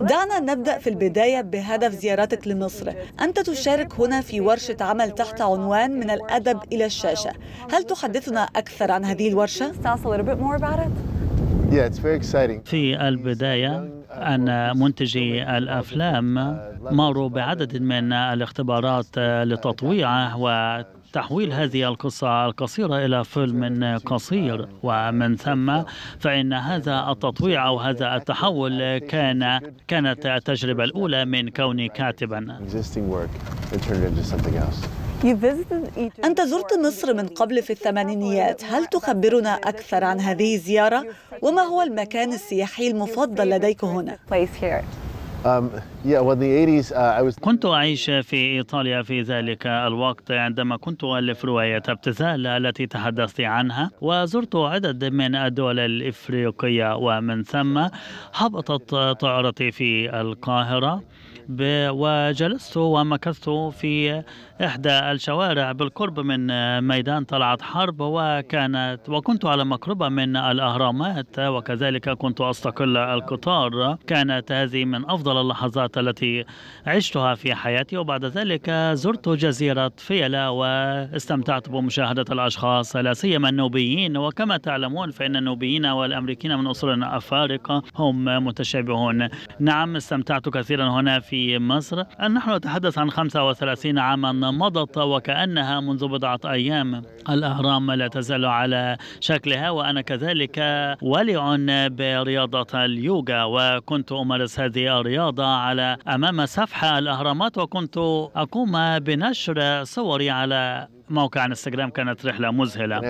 دعنا نبدأ في البداية بهدف زيارتك لمصر. أنت تشارك هنا في ورشة عمل تحت عنوان من الأدب إلى الشاشة. هل تحدثنا أكثر عن هذه الورشة؟ في البداية أن منتجي الأفلام مروا بعدد من الاختبارات لتطويعه و تحويل هذه القصة القصيرة إلى فيلم قصير. ومن ثم فإن هذا التطويع أو هذا التحول كان كانت التجربة الأولى من كوني كاتبا. أنت زرت مصر من قبل في الثمانينيات هل تخبرنا أكثر عن هذه الزيارة؟ وما هو المكان السياحي المفضل لديك هنا؟ كنت أعيش في إيطاليا في ذلك الوقت عندما كنت أؤلف رواية ابتذال التي تحدثت عنها وزرت عدد من الدول الإفريقية ومن ثم هبطت طائرتي في القاهرة وجلست ومكثت في إحدى الشوارع بالقرب من ميدان طلعت حرب وكانت وكنت على مقربة من الأهرامات وكذلك كنت أستقل القطار. كانت هذه من أفضل اللحظات التي عشتها في حياتي وبعد ذلك زرت جزيرة فيلا واستمتعت بمشاهدة الأشخاص لا سيما النوبيين. وكما تعلمون فإن النوبيين والأمريكيين من أصول أفارقة هم متشابهون. نعم استمتعت كثيرا هنا في مصر. نحن نتحدث عن 35 عاما مضت وكأنها منذ بضعة أيام. الأهرام لا تزال على شكلها وأنا كذلك ولع برياضة اليوغا. وكنت أمارس هذه الرياضة على أمام سفح الأهرامات وكنت أقوم بنشر صوري على موقع إنستغرام. كانت رحلة مذهلة.